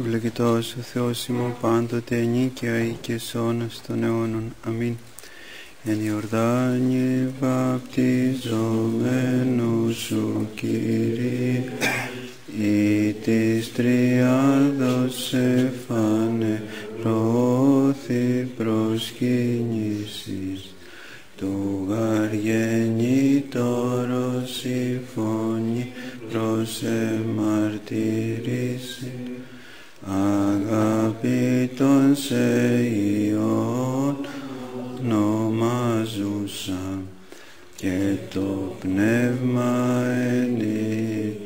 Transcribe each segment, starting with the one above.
Ευλογητός ο Θεός ημών πάντοτε ενίκαια ή και σώνας των αιώνων. Αμήν. Εν Ιορδάνη βαπτιζόμενου σου Κύριε, ή της τριάδος εφάνε πρόθη προσκυνήσεις του γαργενήτωρος η φωνή προς εμαρτυρήσει αγαπητόν σε Υιόν ονομάζουσα και το πνεύμα ενή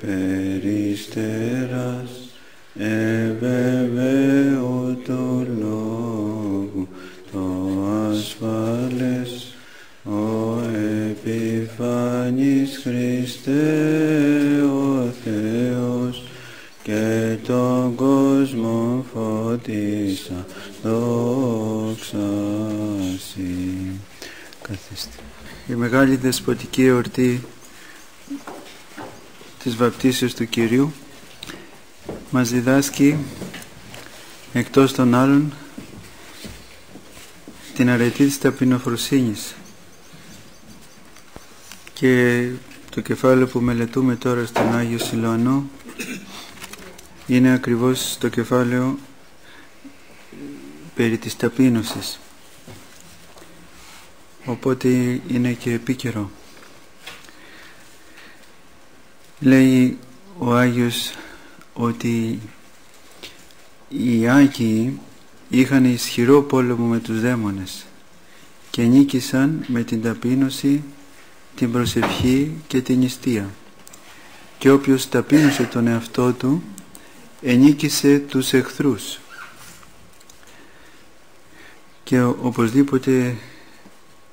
περιστεράς ευεβαίου του λόγου το ασφαλές ο επιφανής Χριστέ ο Θεός και τον κόσμο φώτισα δόξαση. Καθίστε. Η μεγάλη δεσποτική εορτή της βαπτίσεως του Κυρίου μας διδάσκει εκτός των άλλων την αρετή της ταπεινοφροσύνης και το κεφάλαιο που μελετούμε τώρα στον Άγιο Σιλωανό είναι ακριβώς το κεφάλαιο περί της ταπείνωσης. Οπότε είναι και επίκαιρο. Λέει ο Άγιος ότι οι Άγιοι είχαν ισχυρό πόλεμο με τους δαίμονες και νίκησαν με την ταπείνωση, την προσευχή και την νηστεία. Και όποιος ταπείνωσε τον εαυτό του ενίκησε τους εχθρούς και οπωσδήποτε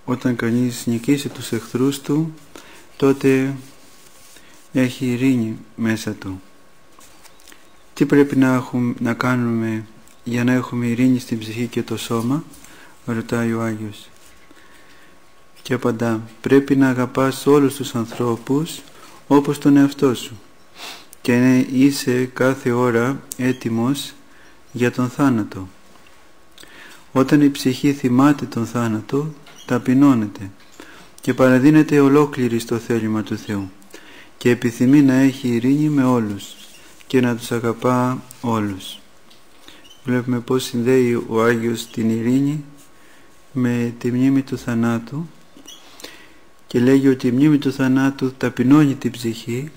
όταν κανείς νικήσει τους εχθρούς του τότε έχει ειρήνη μέσα του. Τι πρέπει να, έχουμε, να κάνουμε για να έχουμε ειρήνη στην ψυχή και το σώμα ρωτάει ο Άγιος. Και απαντά πρέπει να αγαπάς όλους τους ανθρώπους όπως τον εαυτό σου και να είσαι κάθε ώρα έτοιμος για τον θάνατο όταν η ψυχή θυμάται τον θάνατο ταπεινώνεται και παραδίνεται ολόκληρη στο θέλημα του Θεού και επιθυμεί να έχει ειρήνη με όλους και να τους αγαπά όλους. Βλέπουμε πώς συνδέει ο Άγιος την ειρήνη με τη μνήμη του θανάτου και λέγει ότι η μνήμη του θανάτου ταπεινώνει την ψυχή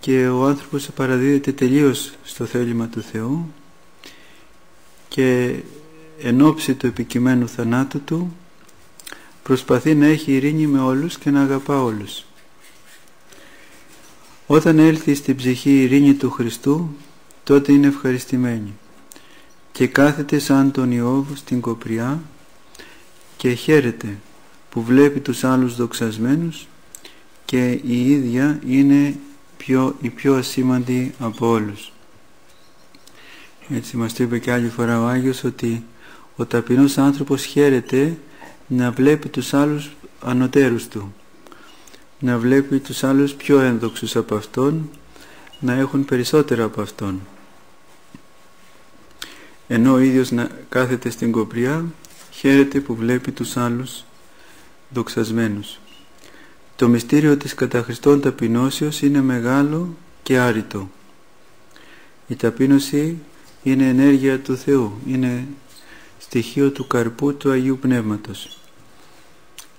και ο άνθρωπος παραδίδεται τελείως στο θέλημα του Θεού και εν ώψη του επικειμένου θανάτου του προσπαθεί να έχει ειρήνη με όλους και να αγαπά όλους. Όταν έλθει στην ψυχή η ειρήνη του Χριστού, τότε είναι ευχαριστημένη και κάθεται σαν τον Ιώβ στην κοπριά και χαίρεται που βλέπει τους άλλους δοξασμένους και η ίδια είναι πιο, η πιο ασήμαντη από όλους. Έτσι μας το είπε και άλλη φορά ο Άγιος ότι ο ταπεινός άνθρωπος χαίρεται να βλέπει τους άλλους ανωτέρους του να βλέπει τους άλλους πιο ένδοξους από Αυτόν, να έχουν περισσότερα από Αυτόν. Ενώ ο ίδιος να κάθεται στην κοπριά, χαίρεται που βλέπει τους άλλους δοξασμένους. Το μυστήριο της κατά Χριστόν ταπεινώσεως είναι μεγάλο και άρρητο. Η ταπείνωση είναι ενέργεια του Θεού, είναι στοιχείο του καρπού του Αγίου Πνεύματος.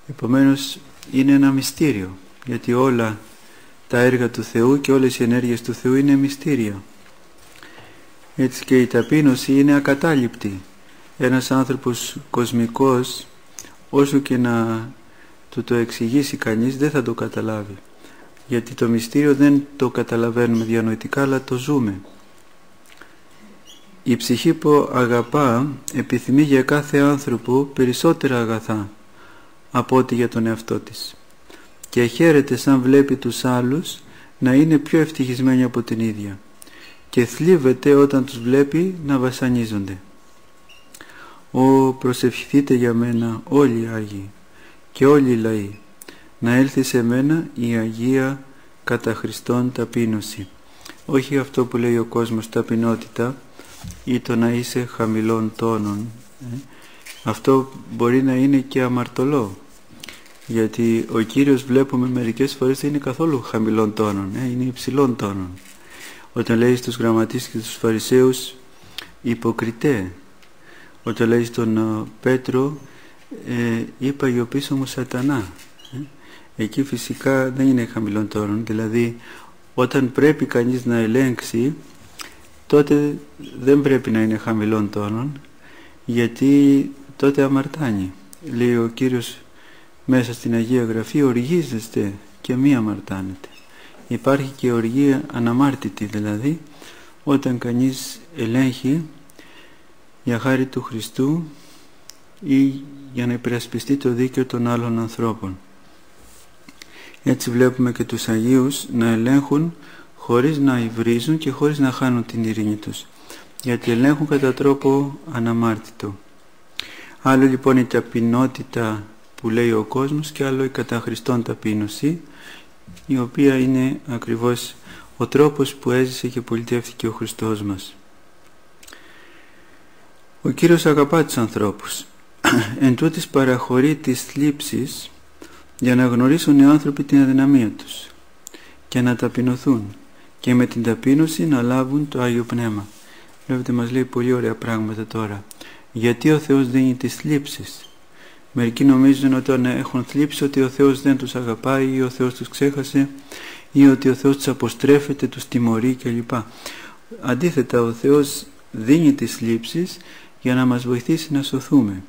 Επομένως είναι ένα μυστήριο γιατί όλα τα έργα του Θεού και όλες οι ενέργειες του Θεού είναι μυστήρια. Έτσι και η ταπείνωση είναι ακατάληπτη. Ένας άνθρωπος κοσμικός όσο και να του το εξηγήσει κανείς δεν θα το καταλάβει. Γιατί το μυστήριο δεν το καταλαβαίνουμε διανοητικά αλλά το ζούμε. Η ψυχή που αγαπά επιθυμεί για κάθε άνθρωπο περισσότερα αγαθά από ό,τι για τον εαυτό της και χαίρεται σαν βλέπει τους άλλους να είναι πιο ευτυχισμένοι από την ίδια και θλίβεται όταν τους βλέπει να βασανίζονται. Ω προσευχηθείτε για μένα όλοι οι Άγιοι και όλοι οι λαοί να έλθει σε μένα η Αγία κατά Χριστόν ταπείνωση όχι αυτό που λέει ο κόσμος ταπεινότητα ή το να είσαι χαμηλών τόνων ε; αυτό μπορεί να είναι και αμαρτωλό γιατί ο Κύριος βλέπουμε μερικές φορές δεν είναι καθόλου χαμηλών τόνων ε, είναι υψηλών τόνων όταν λέει στους γραμματείς και στους φαρισαίους υποκριτέ όταν λέει στον ε, Πέτρο ε, είπα ο πίσω μου σατανά ε; εκεί φυσικά δεν είναι χαμηλών τόνων δηλαδή όταν πρέπει κανείς να ελέγξει τότε δεν πρέπει να είναι χαμηλών τόνων γιατί τότε αμαρτάνει λέει ο Κύριος μέσα στην Αγία Γραφή οργίζεστε και μη αμαρτάνετε υπάρχει και οργία αναμάρτητη δηλαδή όταν κανείς ελέγχει για χάρη του Χριστού ή για να υπερασπιστεί το δίκαιο των άλλων ανθρώπων. Έτσι βλέπουμε και τους Αγίους να ελέγχουν χωρίς να υβρίζουν και χωρίς να χάνουν την ειρήνη τους γιατί ελέγχουν κατά τρόπο αναμάρτητο. Άλλο λοιπόν η ταπεινότητα που λέει ο κόσμος και άλλο η κατά Χριστόν ταπείνωση η οποία είναι ακριβώς ο τρόπος που έζησε και πολιτεύτηκε ο Χριστός μας. Ο Κύριος αγαπά τους ανθρώπους. Εν τούτης παραχωρεί τις θλίψεις για να γνωρίσουν οι άνθρωποι την αδυναμία τους και να ταπεινωθούν και με την ταπείνωση να λάβουν το Άγιο Πνεύμα. Βλέπετε μας λέει πολύ ωραία πράγματα τώρα. Γιατί ο Θεός δίνει τις θλίψεις; Μερικοί νομίζουν ότι όταν έχουν θλίψει ότι ο Θεός δεν τους αγαπάει ή ο Θεός τους ξέχασε ή ότι ο Θεός τους αποστρέφεται, τους τιμωρεί κλπ. Αντίθετα ο Θεός δίνει τις θλίψεις για να μας βοηθήσει να σωθούμε.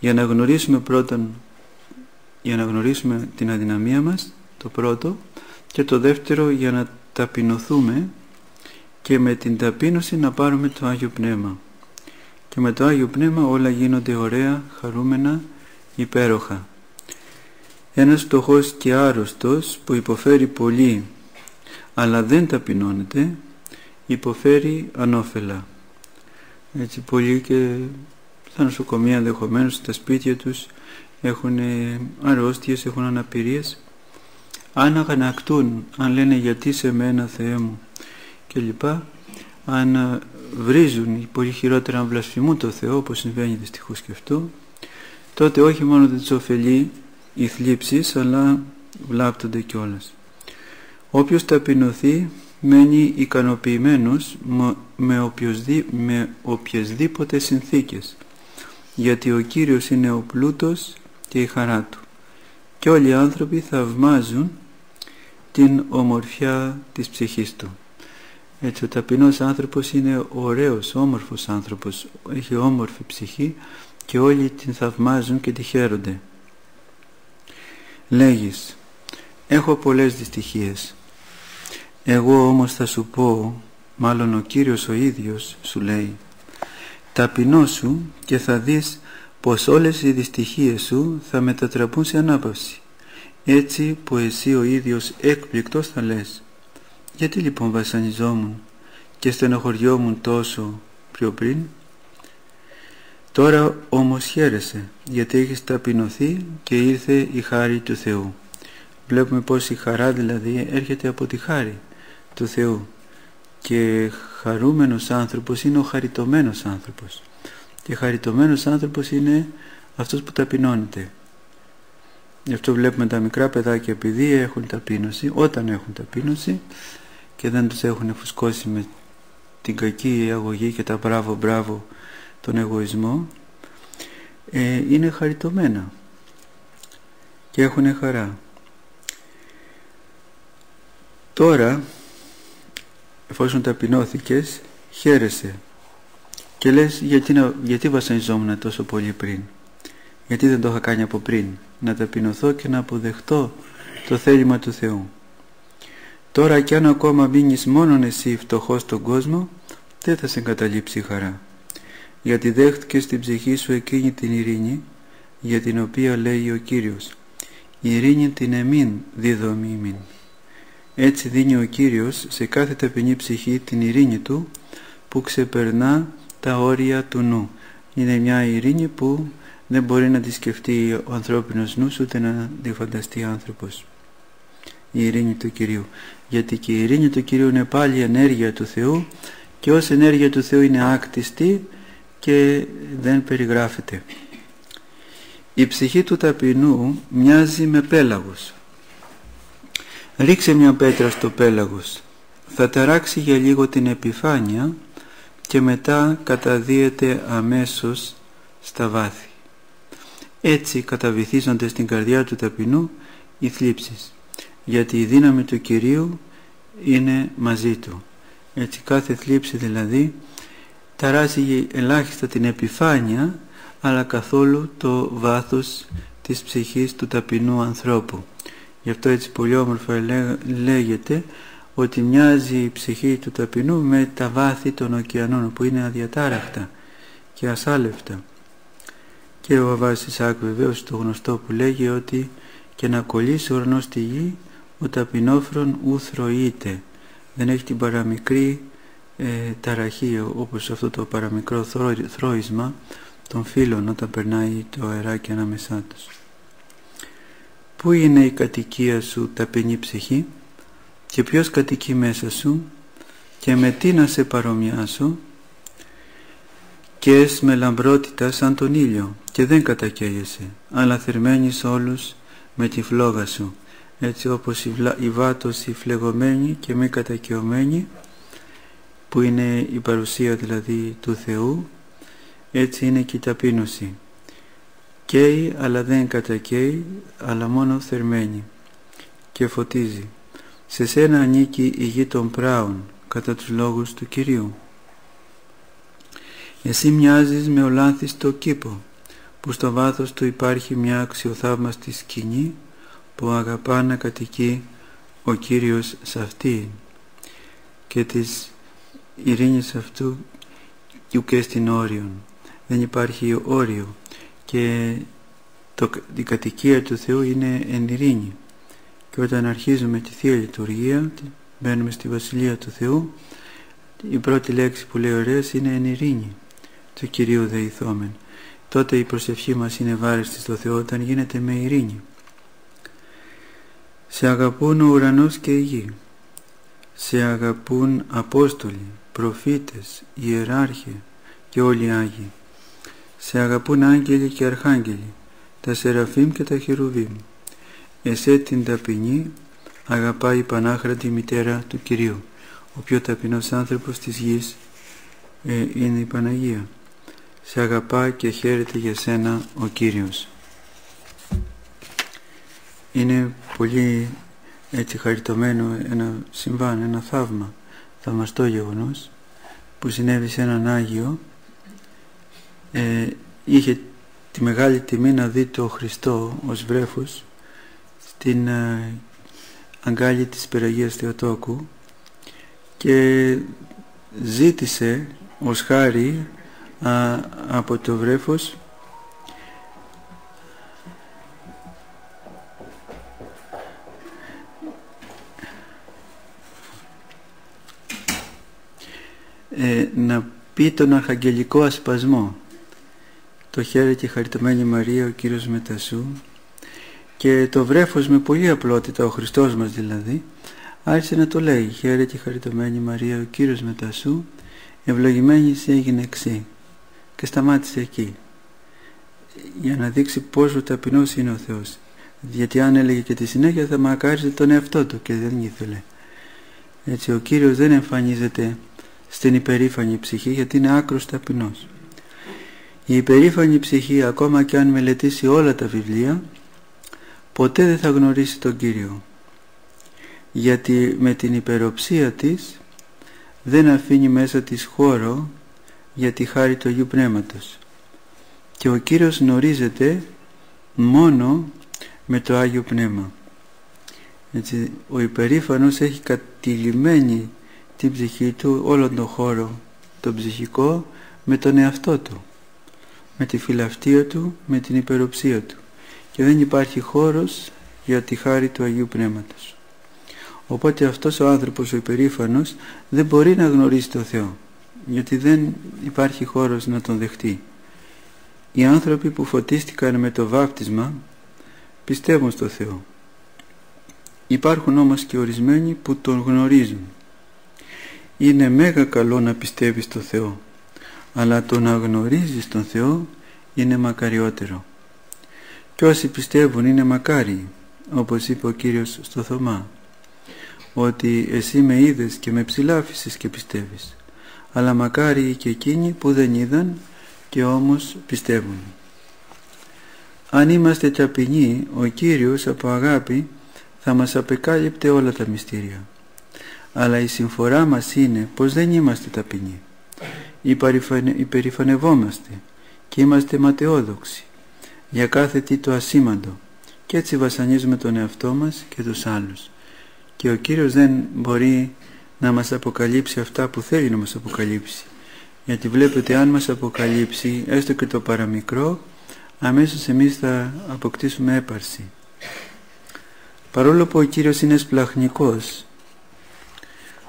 Για να γνωρίσουμε πρώτον, για να γνωρίσουμε την αδυναμία μας, το πρώτο, και το δεύτερο για να ταπεινωθούμε και με την ταπείνωση να πάρουμε το Άγιο Πνεύμα. Και με το Άγιο Πνεύμα όλα γίνονται ωραία, χαρούμενα, υπέροχα. Ένας φτωχός και άρρωστος που υποφέρει πολύ αλλά δεν ταπεινώνεται υποφέρει ανώφελα. Έτσι πολλοί και στα νοσοκομεία ενδεχομένως στα σπίτια τους έχουν αρρώστιες, έχουν αναπηρίες αν αγανακτούν, αν λένε γιατί σε μένα Θεέ μου κλπ αν βρίζουν πολύ χειρότερα αν βλασφημούν το Θεό όπως συμβαίνει δυστυχώς και αυτό τότε όχι μόνο δεν τους ωφελεί οι θλίψεις αλλά βλάπτονται κιόλας. Όποιος ταπεινωθεί μένει ικανοποιημένος με, οποιοσδή, με οποιασδήποτε συνθήκες γιατί ο Κύριος είναι ο πλούτος και η χαρά Του και όλοι οι άνθρωποι θαυμάζουν την ομορφιά της ψυχής Του. Έτσι ο ταπεινός άνθρωπος είναι ωραίος, όμορφος άνθρωπος, έχει όμορφη ψυχή και όλοι την θαυμάζουν και τη χαίρονται. Λέγεις, έχω πολλές δυστυχίες. Εγώ όμως θα σου πω, μάλλον ο Κύριος ο ίδιος σου λέει, ταπεινώσου και θα δεις πως όλες οι δυστυχίες σου θα μετατραπούν σε ανάπαυση. Έτσι που εσύ ο ίδιος έκπληκτος θα λες, γιατί λοιπόν βασανιζόμουν και στενοχωριόμουν τόσο πιο πριν; Τώρα όμως χαίρεσαι γιατί έχεις ταπεινωθεί και ήρθε η χάρη του Θεού. Βλέπουμε πως η χαρά δηλαδή έρχεται από τη χάρη του Θεού και χαρούμενος άνθρωπος είναι ο χαριτωμένος άνθρωπος και χαριτωμένος άνθρωπος είναι αυτός που ταπεινώνεται. Γι' αυτό βλέπουμε τα μικρά παιδάκια επειδή έχουν ταπείνωση, όταν έχουν ταπείνωση και δεν τους έχουν φουσκώσει με την κακή αγωγή και τα μπράβο μπράβο τον εγωισμό ε, είναι χαριτωμένα και έχουν χαρά. Τώρα εφόσον ταπεινώθηκες χαίρεσαι και λες γιατί, να, γιατί βασανιζόμουν τόσο πολύ πριν; Γιατί δεν το είχα κάνει από πριν; Να ταπεινωθώ και να αποδεχτώ το θέλημα του Θεού Τώρα κι αν ακόμα μείνεις μόνον εσύ φτωχός στον κόσμο, δεν θα σε εγκαταλείψει η χαρά. Γιατί δέχτηκες στην ψυχή σου εκείνη την ειρήνη, για την οποία λέει ο Κύριος «Η ειρήνη την εμήν διδομήμην». Έτσι δίνει ο Κύριος σε κάθε ταπεινή ψυχή την ειρήνη Του που ξεπερνά τα όρια του νου. Είναι μια ειρήνη που δεν μπορεί να τη σκεφτεί ο ανθρώπινος νους ούτε να τη φανταστεί άνθρωπος. η ειρήνη του Κυρίου γιατί και η ειρήνη του Κυρίου είναι πάλι ενέργεια του Θεού και ως ενέργεια του Θεού είναι άκτιστη και δεν περιγράφεται η ψυχή του ταπεινού μοιάζει με πέλαγος ρίξε μια πέτρα στο πέλαγος θα ταράξει για λίγο την επιφάνεια και μετά καταδύεται αμέσως στα βάθη. Έτσι καταβυθίζονται στην καρδιά του ταπεινού οι θλίψεις, γιατί η δύναμη του Κυρίου είναι μαζί του. Έτσι κάθε θλίψη δηλαδή ταράζει ελάχιστα την επιφάνεια αλλά καθόλου το βάθος της ψυχής του ταπεινού ανθρώπου. Γι' αυτό έτσι πολύ όμορφα λέγεται ότι μοιάζει η ψυχή του ταπεινού με τα βάθη των ωκεανών που είναι αδιατάραχτα και ασάλευτα. Και ο Αβάς Ισάκ βεβαίως το γνωστό που λέγει ότι και να κολλήσει ο ουρανός στη γη ο ταπεινόφρον ου θροείται. Δεν έχει την παραμικρή ε, ταραχή όπως αυτό το παραμικρό θρόισμα των φίλων όταν περνάει το αεράκι ανάμεσά τους. Πού είναι η κατοικία σου ταπεινή ψυχή και ποιος κατοικεί μέσα σου και με τι να σε παρομοιάσω και με λαμπρότητα σαν τον ήλιο και δεν κατακαίγεσαι αλλά θερμαίνεις όλους με τη φλόγα σου έτσι όπως η, βλα... η βάτος η φλεγωμένη και μη κατακαιωμένη που είναι η παρουσία δηλαδή του Θεού έτσι είναι και η ταπείνωση καίει αλλά δεν κατακαίει αλλά μόνο θερμένη και φωτίζει σε σένα ανήκει η γη των πράων κατά τους λόγους του Κυρίου. Εσύ μοιάζεις με ολάνθιστο κήπο που στο βάθος του υπάρχει μια αξιοθαύμαστη σκηνή που αγαπά να κατοικεί ο Κύριος σε αυτή και της ειρήνης αυτού και στην όριον. Δεν υπάρχει όριο και το, η κατοικία του Θεού είναι εν ειρήνη και όταν αρχίζουμε τη Θεία Λειτουργία μπαίνουμε στη Βασιλεία του Θεού η πρώτη λέξη που λέει ωραίας είναι εν ειρήνη το Κυρίου δεηθόμεν τότε η προσευχή μας είναι βάρεστη στο Θεό όταν γίνεται με ειρήνη σε αγαπούν ο ουρανός και η γη σε αγαπούν Απόστολοι, προφήτες, ιεράρχοι και όλοι οι Άγιοι σε αγαπούν άγγελοι και αρχάγγελοι τα Σεραφείμ και τα Χερουβίμ εσέ την ταπεινή αγαπάει η Πανάχρατη μητέρα του Κυρίου. Ο πιο ταπεινός άνθρωπος της γης ε, είναι η Παναγία. Σε αγαπά και χαίρεται για σένα ο Κύριος. Είναι πολύ έτσι χαριτωμένο ένα συμβάν, ένα θαύμα, θαυμαστό γεγονός που συνέβη σε έναν Άγιο ε, είχε τη μεγάλη τιμή να δει το Χριστό ως βρέφος την ε, αγκάλια της Περαγίας Θεοτόκου και ζήτησε ως χάρη από το βρέφος. Ε, να πει τον αρχαγγελικό ασπασμό. Το χέρι και χαριτωμένη Μαρία ο Κύριος Μετασού και το βρέφος με πολύ απλότητα, ο Χριστός μας δηλαδή, άρχισε να το λέει. «Χαίρε και χαριτωμένη Μαρία, ο Κύριος μετά σου, ευλογημένη σε έγινε εξή» και σταμάτησε εκεί για να δείξει πόσο ταπεινός είναι ο Θεός. Γιατί αν έλεγε και τη συνέχεια θα μακάριζε τον εαυτό του και δεν ήθελε. Έτσι ο Κύριος δεν εμφανίζεται στην υπερήφανη ψυχή γιατί είναι άκρος ταπεινός. Η υπερήφανη ψυχή ακόμα και αν μελετήσει όλα τα βιβλία ποτέ δεν θα γνωρίσει τον Κύριο. Γιατί με την υπεροψία της δεν αφήνει μέσα της χώρο για τη χάρη του Αγίου Πνεύματος. Και ο Κύριος γνωρίζεται μόνο με το Άγιο Πνεύμα. Έτσι, ο υπερήφανος έχει κατηλημένη την ψυχή του όλον τον χώρο τον ψυχικό με τον εαυτό του με τη φιλαυτία του με την υπεροψία του. Και δεν υπάρχει χώρος για τη χάρη του Αγίου Πνεύματος. Οπότε αυτός ο άνθρωπος ο υπερήφανος δεν μπορεί να γνωρίσει το Θεό γιατί δεν υπάρχει χώρος να τον δεχτεί. Οι άνθρωποι που φωτίστηκαν με το βάπτισμα πιστεύουν στο Θεό Υπάρχουν όμως και ορισμένοι που τον γνωρίζουν. Είναι μέγα καλό να πιστεύεις στο Θεό, αλλά το να γνωρίζεις τον Θεό είναι μακαριότερο. Και όσοι πιστεύουν είναι μακάριοι, όπως είπε ο Κύριος στο Θωμά, ότι εσύ με είδες και με ψηλάφισες και πιστεύεις, αλλά μακάριοι και εκείνοι που δεν είδαν και όμως πιστεύουν. Αν είμαστε ταπεινοί, ο Κύριος από αγάπη θα μας απεκάλυπτε όλα τα μυστήρια. Αλλά η συμφορά μας είναι πως δεν είμαστε ταπεινοί. Υπερηφανευόμαστε και είμαστε ματαιόδοξοι για κάθε τι το ασήμαντο και έτσι βασανίζουμε τον εαυτό μας και τους άλλους. Και ο Κύριος δεν μπορεί να μας αποκαλύψει αυτά που θέλει να μας αποκαλύψει. Γιατί βλέπετε αν μας αποκαλύψει έστω και το παραμικρό αμέσως εμείς θα αποκτήσουμε έπαρση. Παρόλο που ο Κύριος είναι σπλαχνικός,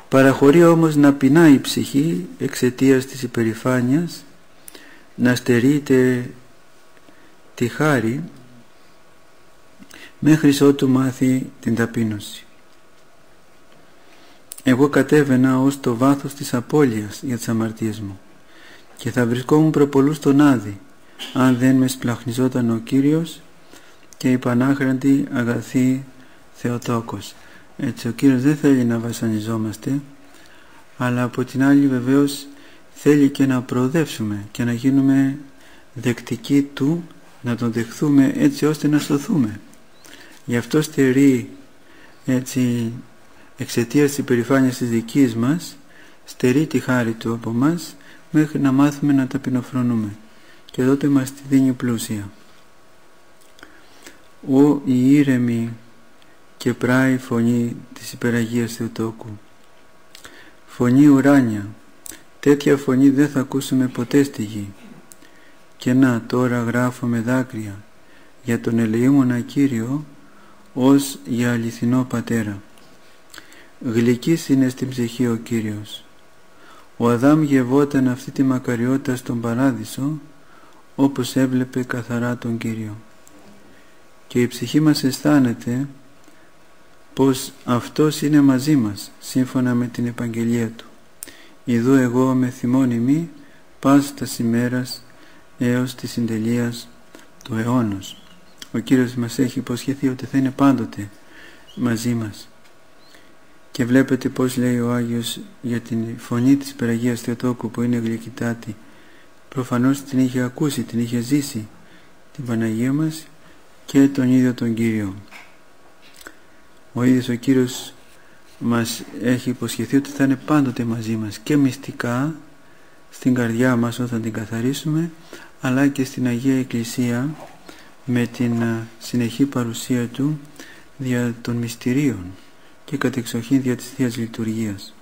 παραχωρεί όμως να πεινάει η ψυχή εξαιτίας της υπερηφάνειας, να στερείται τη χάρη μέχρι ότου μάθει την ταπείνωση. Εγώ κατέβαινα ως το βάθος της απώλειας για τις αμαρτίες μου και θα βρισκόμουν προπολού στον Άδη αν δεν με σπλαχνιζόταν ο Κύριος και η Πανάχραντη αγαθή Θεοτόκος. Έτσι ο Κύριος δεν θέλει να βασανιζόμαστε αλλά από την άλλη βεβαίως θέλει και να προοδεύσουμε και να γίνουμε δεκτικοί Του να τον δεχθούμε έτσι ώστε να σωθούμε. Γι' αυτό στερεί έτσι εξαιτίας της υπερηφάνειας της δικής μας στερεί τη χάρη Του από μας μέχρι να μάθουμε να ταπεινοφρονούμε και τότε μας τη δίνει πλούσια. Ο η ήρεμη και πράη φωνή της υπεραγίας Θεοτόκου. Φωνή ουράνια, τέτοια φωνή δεν θα ακούσουμε ποτέ στη γη. Και να τώρα γράφω με δάκρυα για τον ελεήμονα Κύριο ως για αληθινό Πατέρα. Γλυκής είναι στην ψυχή ο Κύριος. Ο Αδάμ γευόταν αυτή τη μακαριότητα στον Παράδεισο όπως έβλεπε καθαρά τον Κύριο. Και η ψυχή μας αισθάνεται πως Αυτός είναι μαζί μας σύμφωνα με την Επαγγελία Του. Ιδού εγώ με θυμώνυμη πας τας ημέρας έως της συντελείας του αιώνος. Ο Κύριος μας έχει υποσχεθεί ότι θα είναι πάντοτε μαζί μας. Και βλέπετε πως λέει ο Άγιος για την φωνή της Περαγίας Θεοτόκου που είναι γλυκητάτη. Προφανώς την είχε ακούσει, την είχε ζήσει την Παναγία μας και τον ίδιο τον Κύριο ο ίδιος ο Κύριος μας έχει υποσχεθεί ότι θα είναι πάντοτε μαζί μας και μυστικά στην καρδιά μας όταν την καθαρίσουμε αλλά και στην Αγία Εκκλησία με την συνεχή παρουσία Του δια των μυστηρίων και κατεξοχήν δια της Θείας Λειτουργίας.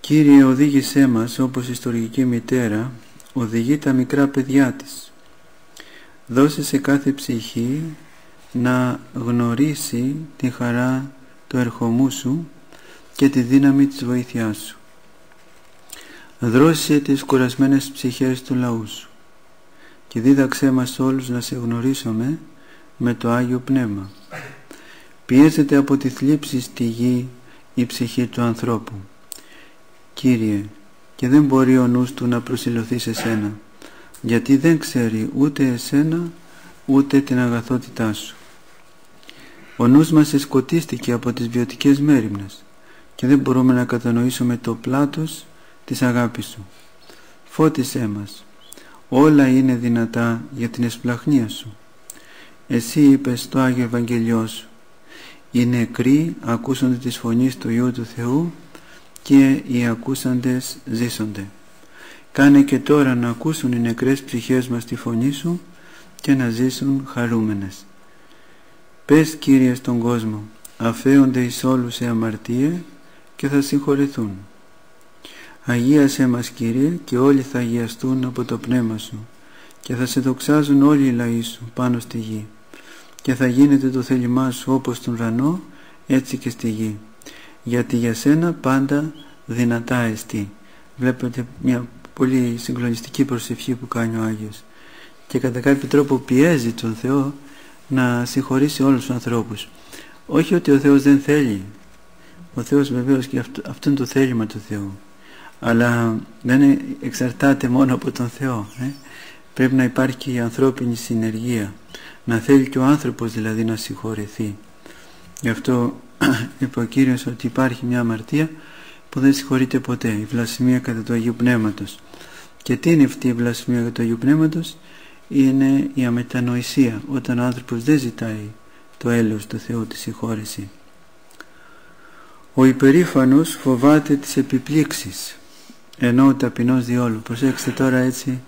Κύριε οδήγησέ μας όπως η ιστορική μητέρα οδηγεί τα μικρά παιδιά της. Δώσε σε κάθε ψυχή να γνωρίσει τη χαρά του ερχομού σου και τη δύναμη της βοήθειάς σου. Δρώσε τις κουρασμένες ψυχές του λαού σου και δίδαξέ μας όλους να σε γνωρίσουμε με το Άγιο Πνεύμα. Πιέζεται από τη θλίψη στη γη η ψυχή του ανθρώπου. Κύριε, και δεν μπορεί ο νους του να προσιλωθεί σε σένα, γιατί δεν ξέρει ούτε εσένα ούτε την αγαθότητά σου. Ο νους μας εσκοτίστηκε από τις βιωτικές μέρημνες και δεν μπορούμε να κατανοήσουμε το πλάτος της αγάπης σου. Φώτισέ μας. Όλα είναι δυνατά για την εσπλαχνία σου. Εσύ είπες στο Άγιο Ευαγγελιό σου. Οι νεκροί ακούσονται της φωνής του Υιού του Θεού και οι ακούσαντες ζήσονται. Κάνε και τώρα να ακούσουν οι νεκρές ψυχές μας τη φωνή σου και να ζήσουν χαρούμενες. Πες Κύριε στον κόσμο, αφέονται εις όλους σε αμαρτία και θα συγχωρεθούν. Αγίασέ μας Κύριε και όλοι θα αγιαστούν από το Πνεύμα Σου και θα σε δοξάζουν όλοι οι λαοί Σου πάνω στη γη και θα γίνεται το θέλημά Σου όπως στον ουρανό έτσι και στη γη γιατί για Σένα πάντα δυνατά εστί. Βλέπετε μια πολύ συγκλονιστική προσευχή που κάνει ο Άγιος και κατά κάποιο τρόπο πιέζει τον Θεό να συγχωρήσει όλους τους ανθρώπους. Όχι ότι ο Θεός δεν θέλει. Ο Θεός βεβαίως και αυτό, αυτό είναι το θέλημα του Θεού. Αλλά δεν εξαρτάται μόνο από τον Θεό. Ε. Πρέπει να υπάρχει και η ανθρώπινη συνεργία. Να θέλει και ο άνθρωπος δηλαδή να συγχωρεθεί. Γι' αυτό είπε ο Κύριος ότι υπάρχει μια αμαρτία που δεν συγχωρείται ποτέ. Η βλασιμία κατά του Αγίου Πνεύματος. Και τι είναι αυτή η βλασιμία κατά του Αγίου Πνεύματος; Είναι η αμετανοησία όταν ο άνθρωπος δεν ζητάει το έλεος του Θεού τη συγχώρεση. Ο υπερήφανος φοβάται τις επιπλήξεις ενώ ο ταπεινός διόλου. Προσέξτε τώρα έτσι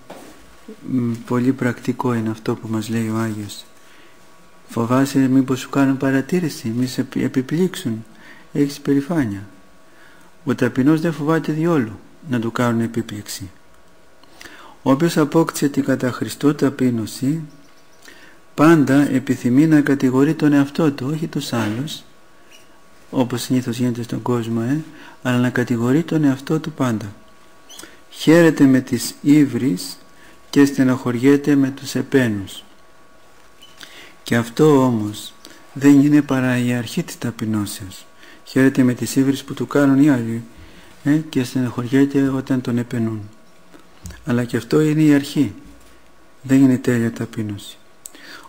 πολύ πρακτικό είναι αυτό που μας λέει ο Άγιος. Φοβάσαι μήπως σου κάνουν παρατήρηση, μη σε επιπλήξουν. Έχεις υπερηφάνεια. Ο ταπεινός δεν φοβάται διόλου να του κάνουν επίπληξη. Όποιος απόκτησε την κατά Χριστό ταπείνωση πάντα επιθυμεί να κατηγορεί τον εαυτό του, όχι τους άλλους όπως συνήθως γίνεται στον κόσμο ε, αλλά να κατηγορεί τον εαυτό του πάντα. Χαίρεται με τις ύβρις και στεναχωριέται με τους επένους. Και αυτό όμως δεν είναι παρά η αρχή της ταπεινώσεως. Χαίρεται με τις ύβρις που του κάνουν οι άλλοι ε, και στεναχωριέται όταν τον επενούν. Αλλά και αυτό είναι η αρχή. Δεν είναι τέλεια ταπείνωση.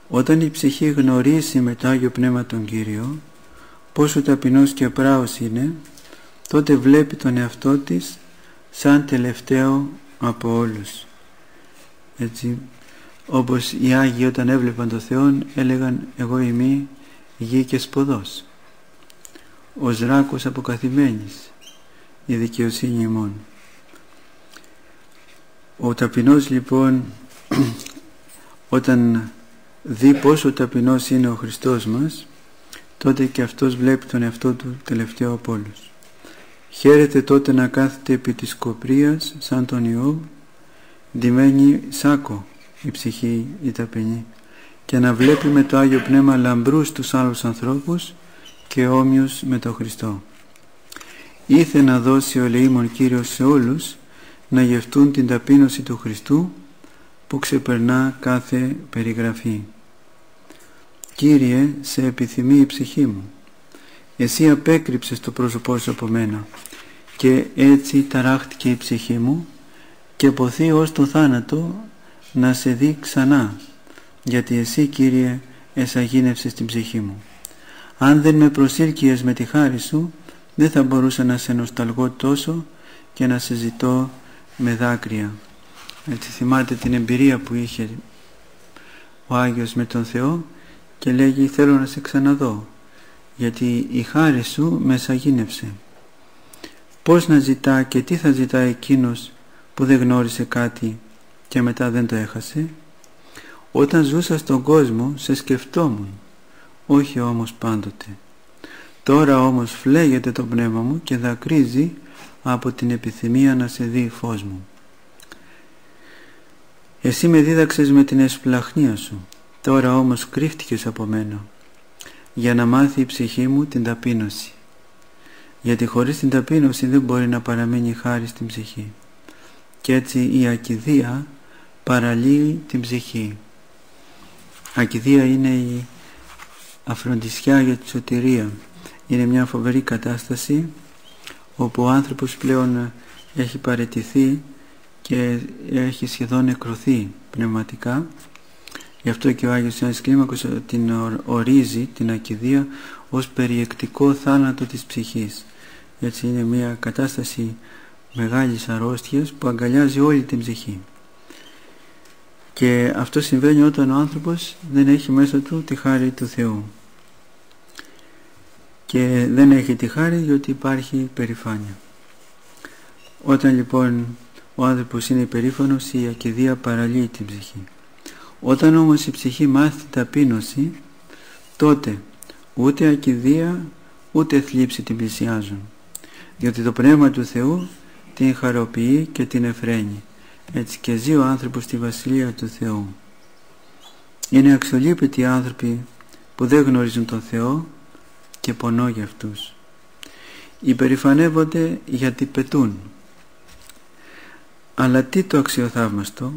Όταν η ψυχή γνωρίσει με το Άγιο Πνεύμα τον Κύριο πόσο ταπεινός και πράος είναι τότε βλέπει τον εαυτό της σαν τελευταίο από όλους. Έτσι όπως οι Άγιοι όταν έβλεπαν τον Θεό έλεγαν εγώ είμαι γη και σποδός ο Ζράκος αποκαθημένης η δικαιοσύνη μόνο ο ταπεινός λοιπόν όταν δει πόσο ταπεινός είναι ο Χριστός μας τότε και αυτός βλέπει τον εαυτό του τελευταίο από όλους. Χαίρεται τότε να κάθεται επί της κοπρίας σαν τον Ιώβ ντυμένη σάκο η ψυχή η ταπεινή και να βλέπει με το Άγιο Πνεύμα λαμπρούς τους άλλους ανθρώπους και όμοιους με τον Χριστό. Ήθε να δώσει ο ελεήμων Κύριος σε όλους να γευτούν την ταπείνωση του Χριστού που ξεπερνά κάθε περιγραφή. Κύριε, σε επιθυμεί η ψυχή μου. Εσύ απέκρυψες το πρόσωπό σου από μένα και έτσι ταράχτηκε η ψυχή μου και ποθεί ως το θάνατο να σε δει ξανά γιατί εσύ Κύριε εσαγίνευσες την ψυχή μου. Αν δεν με προσήλκειες με τη χάρη σου δεν θα μπορούσα να σε νοσταλγώ τόσο και να σε ζητώ με δάκρυα. Έτσι θυμάται την εμπειρία που είχε ο Άγιος με τον Θεό και λέγει θέλω να σε ξαναδώ γιατί η χάρη σου με σαγίνευσε. Πώς να ζητά και τι θα ζητά εκείνος που δεν γνώρισε κάτι και μετά δεν το έχασε. Όταν ζούσα στον κόσμο σε σκεφτόμουν, όχι όμως πάντοτε. Τώρα όμως φλέγεται το πνεύμα μου και δακρύζει από την επιθυμία να σε δει φως μου. Εσύ με δίδαξες με την εσπλαχνία σου, τώρα όμως κρύφτηκες από μένα, για να μάθει η ψυχή μου την ταπείνωση. Γιατί χωρίς την ταπείνωση δεν μπορεί να παραμείνει χάρη στην ψυχή. Και έτσι η ακιδεία παραλύει την ψυχή. Ακιδεία είναι η αφροντισιά για τη σωτηρία. Είναι μια φοβερή κατάσταση όπου ο άνθρωπος πλέον έχει παρετηθεί και έχει σχεδόν νεκρωθεί πνευματικά γι' αυτό και ο Άγιος Ιωάννης Κλίμακος την ορίζει την ακιδεία ως περιεκτικό θάνατο της ψυχής έτσι είναι μια κατάσταση μεγάλης αρρώστιας που αγκαλιάζει όλη την ψυχή και αυτό συμβαίνει όταν ο άνθρωπος δεν έχει μέσα του τη χάρη του Θεού και δεν έχει τη χάρη διότι υπάρχει περηφάνεια. Όταν λοιπόν ο άνθρωπος είναι υπερήφανος η ακιδεία παραλύει την ψυχή. Όταν όμως η ψυχή μάθει ταπείνωση τότε ούτε ακιδεία ούτε θλίψη την πλησιάζουν διότι το Πνεύμα του Θεού την χαροποιεί και την εφραίνει έτσι και ζει ο άνθρωπος στη Βασιλεία του Θεού. Είναι αξιολύπητοι άνθρωποι που δεν γνωρίζουν τον Θεό και πονώ για αυτούς. Υπερηφανεύονται γιατί πετούν. Αλλά τι το αξιοθαύμαστο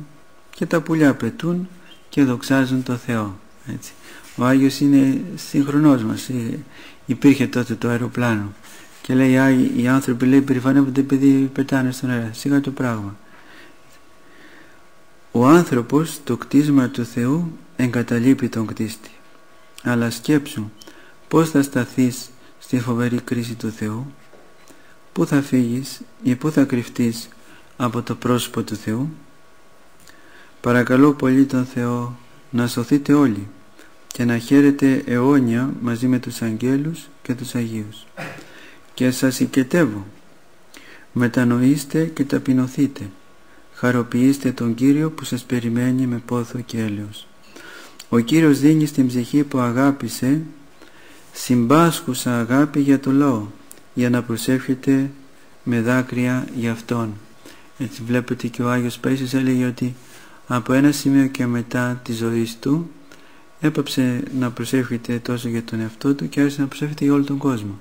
και τα πουλιά πετούν και δοξάζουν το Θεό. Έτσι. ο Άγιος είναι συγχρονός μας υπήρχε τότε το αεροπλάνο και λέει οι άνθρωποι λέει περηφανεύονται επειδή πετάνε στον αέρα σιγά το πράγμα ο άνθρωπος το κτίσμα του Θεού εγκαταλείπει τον κτίστη. Αλλά σκέψου πώς θα σταθείς στη φοβερή κρίση του Θεού; Πού θα φύγεις ή πού θα κρυφτείς από το πρόσωπο του Θεού; Παρακαλώ πολύ τον Θεό να σωθείτε όλοι και να χαίρετε αιώνια μαζί με τους αγγέλους και τους Αγίους. Και σας οικετεύω μετανοήστε και ταπεινωθείτε χαροποιήστε τον Κύριο που σας περιμένει με πόθο και έλεος ο Κύριος δίνει στην ψυχή που αγάπησε συμπάσχουσα αγάπη για το λαό για να προσεύχεται με δάκρυα για Αυτόν. Έτσι βλέπετε και ο Άγιος Παΐσιος έλεγε ότι από ένα σημείο και μετά της ζωής του έπαψε να προσεύχεται τόσο για τον εαυτό του και άρχισε να προσεύχεται για όλο τον κόσμο.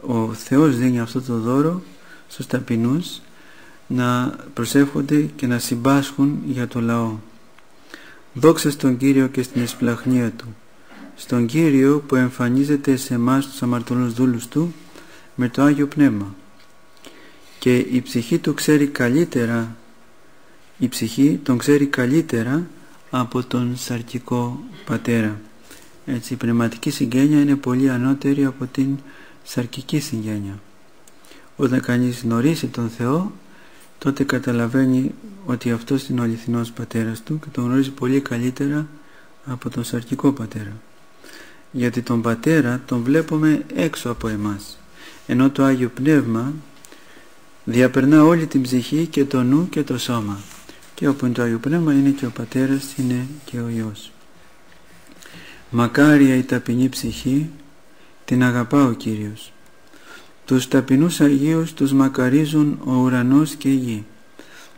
Ο Θεός δίνει αυτό το δώρο στους ταπεινούς να προσεύχονται και να συμπάσχουν για το λαό. Δόξα στον Κύριο και στην εσπλαχνία Του, στον Κύριο που εμφανίζεται σε εμάς τους αμαρτωλούς δούλους Του με το Άγιο Πνεύμα. Και η ψυχή του ξέρει καλύτερα η ψυχή τον ξέρει καλύτερα από τον σαρκικό πατέρα. Έτσι η πνευματική συγγένεια είναι πολύ ανώτερη από την σαρκική συγγένεια. Όταν κανείς γνωρίσει τον Θεό τότε καταλαβαίνει ότι αυτός είναι ο αληθινός πατέρας του και τον γνωρίζει πολύ καλύτερα από τον σαρκικό πατέρα. Γιατί τον πατέρα τον βλέπουμε έξω από εμάς. Ενώ το Άγιο Πνεύμα διαπερνά όλη την ψυχή και το νου και το σώμα. Και όπου είναι το Άγιο Πνεύμα είναι και ο Πατέρας είναι και ο Υιός. Μακάρια η ταπεινή ψυχή την αγαπά ο Κύριος τους ταπεινούς Αγίους τους μακαρίζουν ο ουρανός και η γη.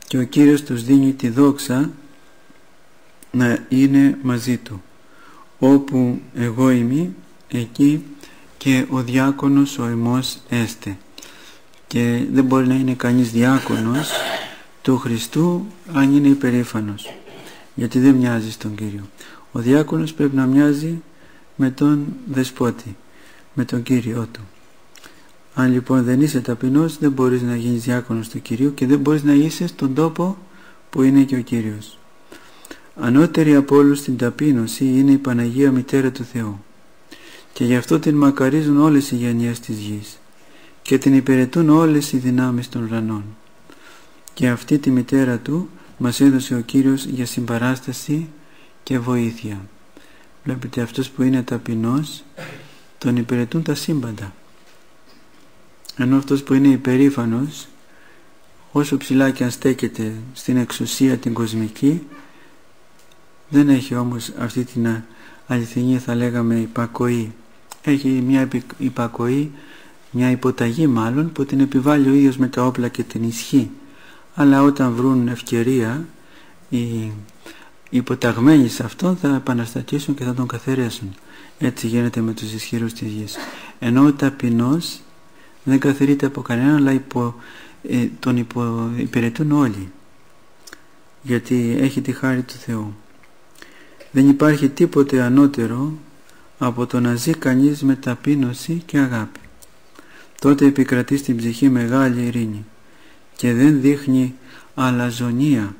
Και ο Κύριος τους δίνει τη δόξα να είναι μαζί Του. Όπου εγώ είμαι εκεί και ο διάκονος ο εμός έστε. Και δεν μπορεί να είναι κανείς διάκονος του Χριστού αν είναι υπερήφανος. Γιατί δεν μοιάζει στον Κύριο. Ο διάκονος πρέπει να μοιάζει με τον δεσπότη με τον Κύριό του αν λοιπόν δεν είσαι ταπεινός δεν μπορείς να γίνεις διάκονος του Κυρίου και δεν μπορείς να είσαι στον τόπο που είναι και ο Κύριος. Ανώτερη από όλους την ταπείνωση είναι η Παναγία Μητέρα του Θεού. Και γι' αυτό την μακαρίζουν όλες οι γενιές της γης και την υπηρετούν όλες οι δυνάμεις των ουρανών. Και αυτή τη μητέρα του μας έδωσε ο Κύριος για συμπαράσταση και βοήθεια. Βλέπετε αυτός που είναι ταπεινός τον υπηρετούν τα σύμπαντα ενώ αυτός που είναι υπερήφανος όσο ψηλά και αν στέκεται στην εξουσία την κοσμική δεν έχει όμως αυτή την αληθινή θα λέγαμε υπακοή. Έχει μια υπακοή μια υποταγή μάλλον που την επιβάλλει ο ίδιος με τα όπλα και την ισχύ. Αλλά όταν βρουν ευκαιρία οι υποταγμένοι σε αυτόν θα επαναστατήσουν και θα τον καθαρέσουν έτσι γίνεται με τους ισχυρούς της γης. Ενώ ο ταπεινός δεν καθαρείται από κανέναν αλλά υπο, ε, τον υπο, υπηρετούν όλοι γιατί έχει τη χάρη του Θεού. Δεν υπάρχει τίποτε ανώτερο από το να ζει κανείς με ταπείνωση και αγάπη. Τότε επικρατεί στην ψυχή μεγάλη ειρήνη και δεν δείχνει αλαζονία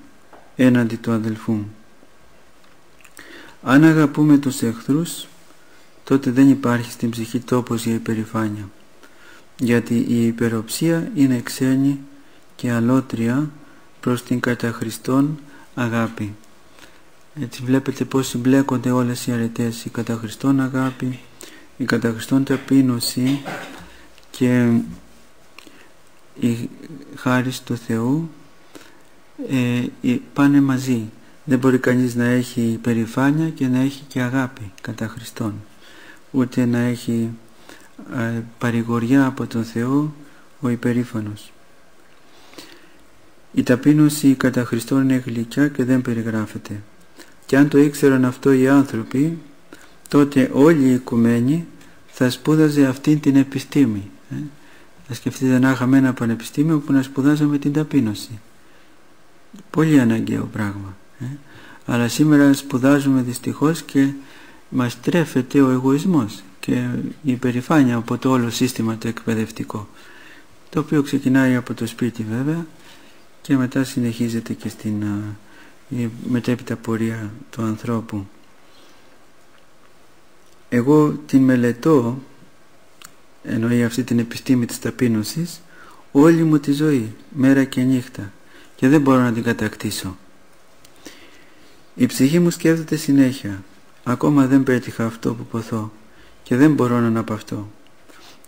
έναντι του αδελφού. Αν αγαπούμε τους εχθρούς, τότε δεν υπάρχει στην ψυχή τόπος για υπερηφάνεια, γιατί η υπεροψία είναι ξένη και αλότρια προς την κατά αγάπη. Έτσι βλέπετε πώς συμπλέκονται όλες οι αρετές, η κατά αγάπη, η κατά ταπείνωση και η χάρη του Θεού ε, πάνε μαζί. Δεν μπορεί κανείς να έχει περηφάνεια και να έχει και αγάπη κατά Χριστόν. Ούτε να έχει ε, παρηγοριά από τον Θεό ο υπερήφανος. Η ταπείνωση κατά Χριστόν είναι γλυκιά και δεν περιγράφεται. Και αν το ήξεραν αυτό οι άνθρωποι, τότε όλοι οι οικουμένοι θα σπούδαζε αυτή την επιστήμη. Ε. Θα σκεφτείτε να είχαμε ένα πανεπιστήμιο που να σπουδάζαμε την ταπείνωση. Πολύ αναγκαίο πράγμα. Ε. Αλλά σήμερα σπουδάζουμε δυστυχώς και μας τρέφεται ο εγωισμός και η υπερηφάνεια από το όλο σύστημα το εκπαιδευτικό το οποίο ξεκινάει από το σπίτι βέβαια και μετά συνεχίζεται και στην η μετέπειτα πορεία του ανθρώπου. Εγώ την μελετώ, εννοεί αυτή την επιστήμη της ταπείνωσης, όλη μου τη ζωή, μέρα και νύχτα και δεν μπορώ να την κατακτήσω. Η ψυχή μου σκέφτεται συνέχεια, ακόμα δεν πέτυχα αυτό που ποθώ και δεν μπορώ να αναπαυτώ.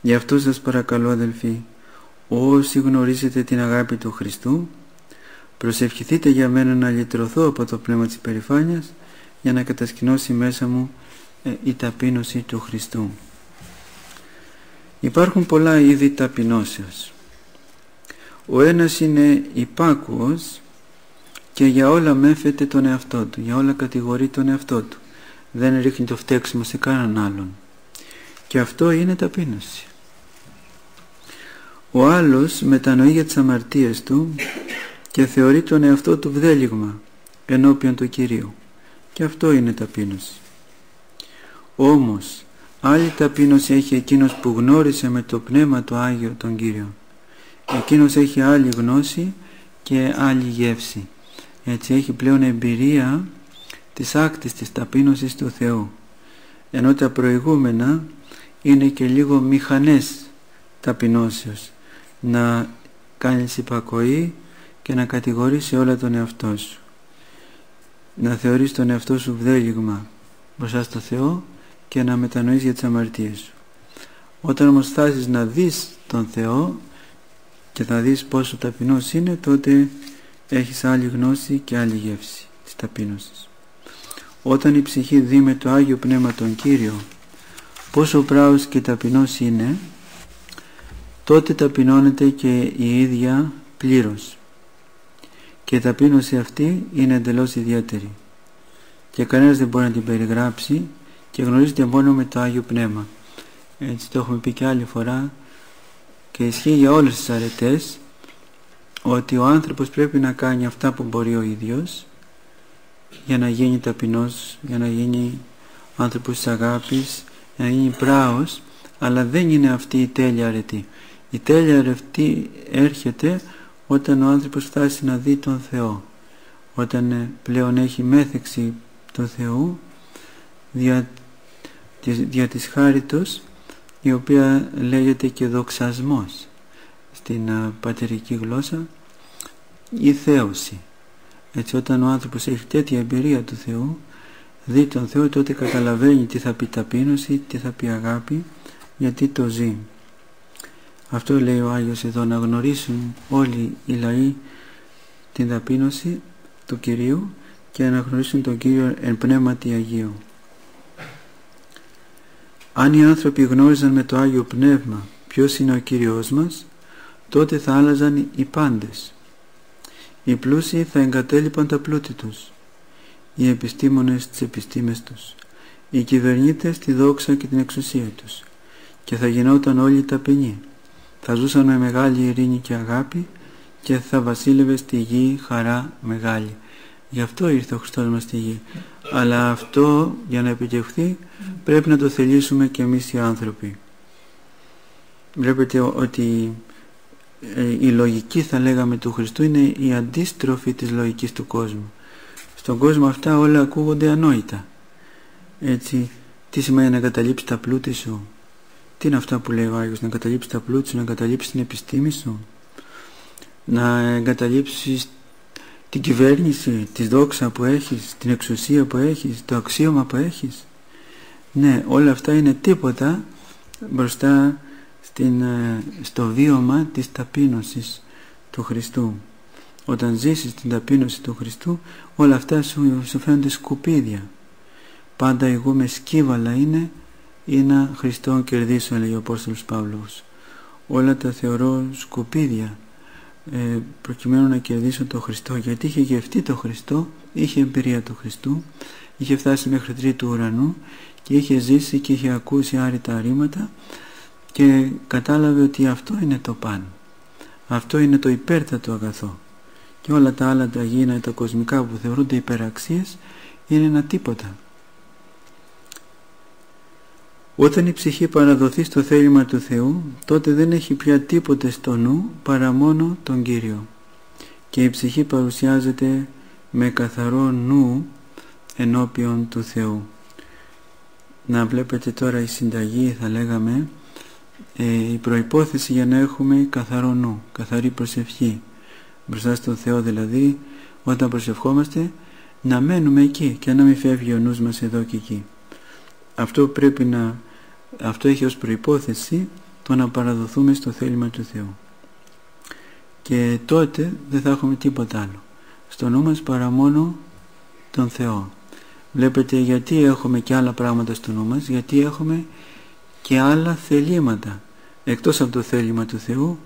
Γι' αυτό σας παρακαλώ αδελφοί, όσοι γνωρίζετε την αγάπη του Χριστού, προσευχηθείτε για μένα να λυτρωθώ από το πνεύμα της υπερηφάνειας για να κατασκηνώσει μέσα μου ε, η ταπείνωση του Χριστού. Υπάρχουν πολλά είδη ταπεινώσεως. Ο ένας είναι υπάκουος και για όλα μέφεται τον εαυτό του, για όλα κατηγορεί τον εαυτό του. Δεν ρίχνει το φταίξιμο σε κανέναν άλλον. Και αυτό είναι ταπείνωση. Ο άλλος μετανοεί για τις αμαρτίες του και θεωρεί τον εαυτό του βδέλιγμα ενώπιον του Κυρίου. Και αυτό είναι ταπείνωση. Όμως, άλλη ταπείνωση έχει εκείνος που γνώρισε με το Πνεύμα το Άγιο τον Κύριο. Εκείνος έχει άλλη γνώση και άλλη γεύση. Έτσι έχει πλέον εμπειρία της άκτης της ταπείνωσης του Θεού. Ενώ τα προηγούμενα είναι και λίγο μηχανές ταπεινώσεως. Να κάνεις υπακοή και να κατηγορήσει όλα τον εαυτό σου. Να θεωρείς τον εαυτό σου βδέλιγμα μπροστά στο Θεό και να μετανοείς για τις αμαρτίες σου. Όταν όμως φτάσεις να δεις τον Θεό και θα δεις πόσο ταπεινός είναι, τότε έχεις άλλη γνώση και άλλη γεύση της ταπείνωσης. Όταν η ψυχή δει με το Άγιο Πνεύμα τον Κύριο πόσο πράος και ταπεινός είναι, τότε ταπεινώνεται και η ίδια πλήρως και η ταπείνωση αυτή είναι εντελώς ιδιαίτερη και κανένας δεν μπορεί να την περιγράψει και γνωρίζεται μόνο με το Άγιο Πνεύμα. Έτσι το έχουμε πει και άλλη φορά και ισχύει για όλες τις αρετές ότι ο άνθρωπος πρέπει να κάνει αυτά που μπορεί ο ίδιος για να γίνει ταπεινός, για να γίνει άνθρωπος της αγάπης, για να γίνει πράος, αλλά δεν είναι αυτή η τέλεια αρετή. Η τέλεια αρετή έρχεται όταν ο άνθρωπος φτάσει να δει τον Θεό. Όταν ε, πλέον έχει μέθεξη του Θεού δια, δια της χάριτος η οποία λέγεται και δοξασμός. Στην α, πατερική γλώσσα η θέωση. Έτσι όταν ο άνθρωπος έχει τέτοια εμπειρία του Θεού δει τον Θεό τότε καταλαβαίνει τι θα πει ταπείνωση, τι θα πει αγάπη γιατί το ζει αυτό λέει ο Άγιος εδώ να γνωρίσουν όλοι οι λαοί την ταπείνωση του Κυρίου και να γνωρίσουν τον Κύριο εν πνεύματι Αγίου. Αν οι άνθρωποι γνώριζαν με το Άγιο Πνεύμα ποιος είναι ο Κύριος μας, τότε θα άλλαζαν οι πάντες. Οι πλούσιοι θα εγκατέλειπαν τα πλούτη τους, οι επιστήμονες τις επιστήμες τους, οι κυβερνήτες τη δόξα και την εξουσία τους και θα γινόταν όλοι ταπεινοί θα ζούσαν με μεγάλη ειρήνη και αγάπη και θα βασίλευε στη γη χαρά μεγάλη. Γι' αυτό ήρθε ο Χριστός μας στη γη. Αλλά αυτό για να επιτευχθεί πρέπει να το θελήσουμε και εμείς οι άνθρωποι. Βλέπετε ότι ε, η λογική θα λέγαμε του Χριστού είναι η αντίστροφη της λογικής του κόσμου. Στον κόσμο αυτά όλα ακούγονται ανόητα. Έτσι, τι σημαίνει να καταλήψει τα πλούτη σου, τι είναι αυτά που λέει ο Άγιος, να εγκαταλείψεις τα πλούτη σου, να εγκαταλείψεις την επιστήμη σου, να εγκαταλείψεις την κυβέρνηση, τη δόξα που έχεις, την εξουσία που έχεις, το αξίωμα που έχεις; Ναι, όλα αυτά είναι τίποτα μπροστά στην, ε, στο βίωμα της ταπείνωσης του Χριστού. Όταν ζήσεις την ταπείνωση του Χριστού, όλα αυτά σου, σου φαίνονται σκουπίδια. Πάντα εγώ με σκύβαλα είναι ή να Χριστό κερδίσω λέει ο Απόστολος Παύλος. Όλα τα θεωρώ σκουπίδια ε, προκειμένου να κερδίσω τον Χριστό. Γιατί είχε γευτεί τον Χριστό είχε εμπειρία του Χριστού είχε φτάσει μέχρι τρίτου ουρανού και είχε ζήσει και είχε ακούσει άρρητα ρήματα και κατάλαβε ότι αυτό είναι το παν. Αυτό είναι το υπέρτατο αγαθό και όλα τα άλλα τα γίνα τα κοσμικά που θεωρούνται υπεραξίες είναι ένα τίποτα Όταν η ψυχή παραδοθεί στο θέλημα του Θεού, τότε δεν έχει πια τίποτε στο νου παρά μόνο τον Κύριο. Και η ψυχή παρουσιάζεται με καθαρό νου ενώπιον του Θεού. Να βλέπετε τώρα η συνταγή θα λέγαμε ε, η προϋπόθεση για να έχουμε καθαρό νου, καθαρή προσευχή μπροστά στον Θεό δηλαδή όταν προσευχόμαστε να μένουμε εκεί και να μην φεύγει ο νους μας εδώ και εκεί. Αυτό πρέπει να αυτό έχει ως προϋπόθεση το να παραδοθούμε στο θέλημα του Θεού. Και τότε δεν θα έχουμε τίποτα άλλο. Στο νου μας παρά μόνο τον Θεό. Βλέπετε γιατί έχουμε και άλλα πράγματα στο νου μας, γιατί έχουμε και άλλα θελήματα. Εκτός από το θέλημα του Θεού,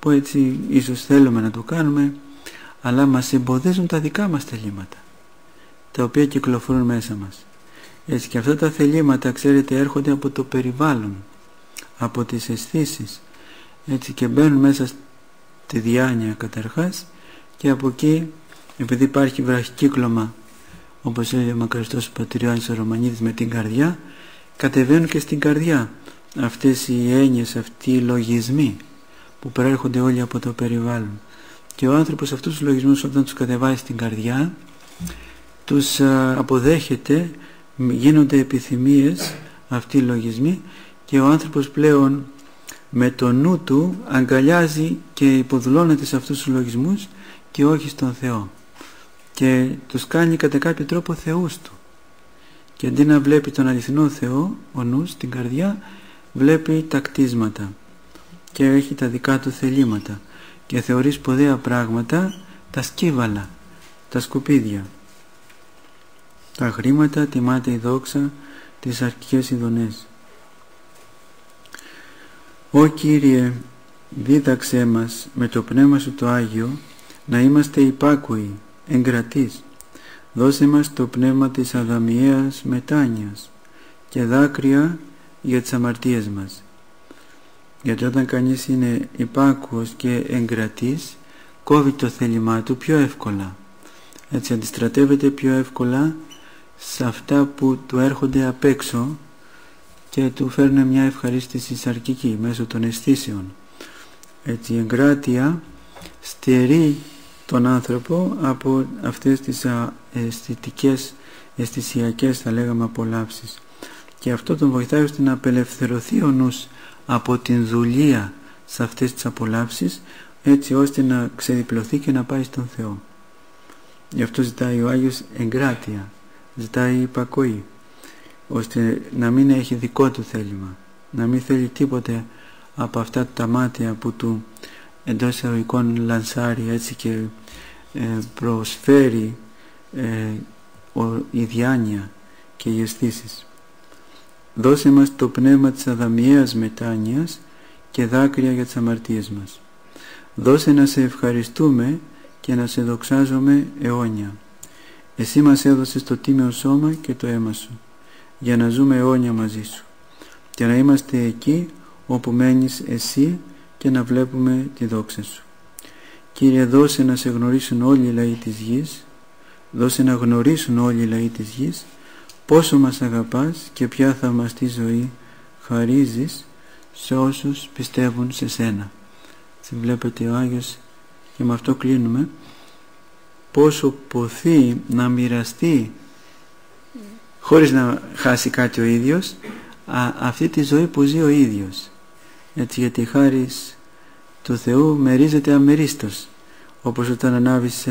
που έτσι ίσως θέλουμε να το κάνουμε, αλλά μας εμποδίζουν τα δικά μας θελήματα, τα οποία κυκλοφορούν μέσα μας. Έτσι και αυτά τα θελήματα ξέρετε έρχονται από το περιβάλλον, από τις αισθήσεις. έτσι και μπαίνουν μέσα στη διάνοια καταρχάς και από εκεί επειδή υπάρχει βραχικύκλωμα όπως έλεγε ο μακαριστός Πατριώνης ο Ρωμανίδης με την καρδιά κατεβαίνουν και στην καρδιά αυτές οι έννοιες, αυτοί οι λογισμοί που προέρχονται όλοι από το περιβάλλον. Και ο άνθρωπος αυτούς τους λογισμούς όταν τους κατεβάζει στην καρδιά τους αποδέχεται γίνονται επιθυμίες αυτοί οι λογισμοί και ο άνθρωπος πλέον με το νου του αγκαλιάζει και υποδουλώνεται σε αυτούς τους λογισμούς και όχι στον Θεό. Και τους κάνει κατά κάποιο τρόπο θεούς του. Και αντί να βλέπει τον αληθινό Θεό ο νους την καρδιά βλέπει τα κτίσματα και έχει τα δικά του θελήματα και θεωρείς σπουδαία πράγματα τα σκύβαλα, τα σκουπίδια τα χρήματα τιμάται η δόξα της αρχικές ειδονές. Ω Κύριε, δίδαξέ μας με το Πνεύμα Σου το Άγιο να είμαστε υπάκουοι, εγκρατείς. Δώσε μας το πνεύμα της αδαμιαίας μετάνοιας και δάκρυα για τις αμαρτίες μας. Γιατί όταν κανείς είναι υπάκουος και εγκρατής, κόβει το θέλημά του πιο εύκολα. Έτσι αντιστρατεύεται πιο εύκολα σε αυτά που του έρχονται απ' έξω και του φέρνουν μια ευχαρίστηση σαρκική μέσω των αισθήσεων. Έτσι η εγκράτεια στερεί τον άνθρωπο από αυτές τις αισθητικές, αισθησιακές θα λέγαμε απολαύσεις και αυτό τον βοηθάει ώστε να απελευθερωθεί ο νους από την δουλεία σε αυτές τις απολαύσεις έτσι ώστε να ξεδιπλωθεί και να πάει στον Θεό. Γι' αυτό ζητάει ο Άγιος εγκράτεια ζητάει υπακοή ώστε να μην έχει δικό του θέλημα να μην θέλει τίποτε από αυτά τα μάτια που του εντός εισαγωγικών λανσάρει έτσι και ε, προσφέρει ε, η διάνοια και οι αισθήσεις. Δώσε μας το πνεύμα της αδαμιαίας μετάνοιας και δάκρυα για τις αμαρτίες μας. Δώσε να σε ευχαριστούμε και να σε δοξάζουμε αιώνια. Εσύ μας έδωσες το τίμιο σώμα και το αίμα σου για να ζούμε αιώνια μαζί σου και να είμαστε εκεί όπου μένεις εσύ και να βλέπουμε τη δόξα σου. Κύριε δώσε να σε γνωρίσουν όλοι οι λαοί της γης δώσε να γνωρίσουν όλοι οι λαοί της γης πόσο μας αγαπάς και ποια θαυμαστή ζωή χαρίζεις σε όσους πιστεύουν σε σένα. βλέπετε ο Άγιος και με αυτό κλείνουμε πόσο ποθεί να μοιραστεί χωρίς να χάσει κάτι ο ίδιος α, αυτή τη ζωή που ζει ο ίδιος έτσι γιατί χάρη του Θεού μερίζεται αμερίστος όπως όταν ανάβεις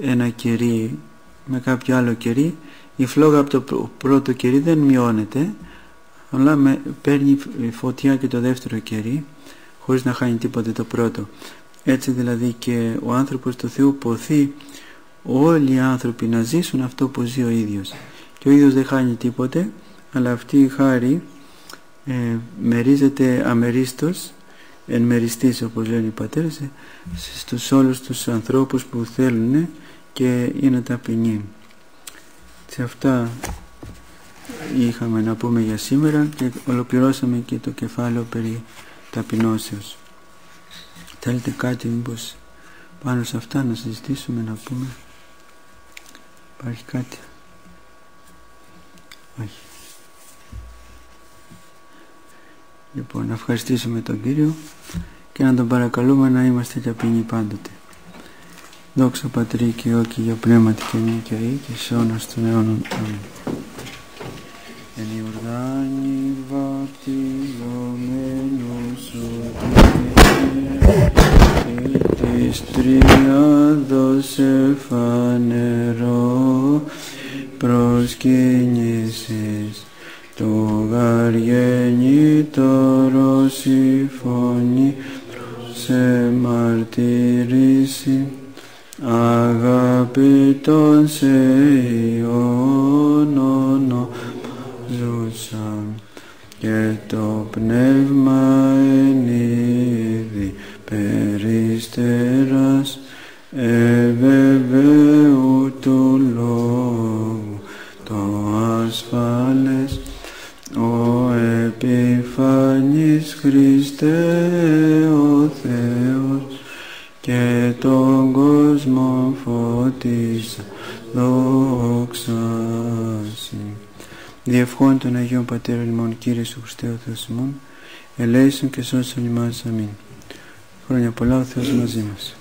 ένα κερί με κάποιο άλλο κερί η φλόγα από το πρώτο κερί δεν μειώνεται αλλά με, παίρνει φωτιά και το δεύτερο κερί χωρίς να χάνει τίποτε το πρώτο έτσι δηλαδή και ο άνθρωπος του Θεού ποθεί όλοι οι άνθρωποι να ζήσουν αυτό που ζει ο ίδιος. Και ο ίδιος δεν χάνει τίποτε, αλλά αυτή η χάρη ε, μερίζεται αμερίστως, εν μεριστής όπως λένε οι πατέρες, στους όλους τους ανθρώπους που θέλουν και είναι ταπεινοί. Σε αυτά είχαμε να πούμε για σήμερα και ολοκληρώσαμε και το κεφάλαιο περί ταπεινώσεως. Θέλετε κάτι μήπως πάνω σε αυτά να συζητήσουμε να πούμε; Υπάρχει κάτι; Όχι. Λοιπόν, να ευχαριστήσουμε τον Κύριο και να τον παρακαλούμε να είμαστε ταπεινοί πάντοτε. Δόξα Πατρί και Υιό και για Πνεύματι και νύχια και αή και σε όνας των αιώνων. Αμήν. Εν Ιορδάνη βαπτιζόμενος ότι της τριάδος εφανερό προσκύνησης το γαργενήτωρο συμφωνεί σε μαρτυρήσει αγαπητόν σε Υιόν ζούσαν και το πνεύμα εν είδη περιστεράς ευεβαίου του λόγου. Το ασφάλες ο επιφανής Χριστέ ο Θεός και τον κόσμο φώτισα δόξαση. Διευχών των Αγίων Πατέρων ημών Κύριε Σου Χριστέ ο Θεός ημών, ελέησον και σώσον ημάς. Αμήν. Χρόνια πολλά ο Θεός μαζί μας.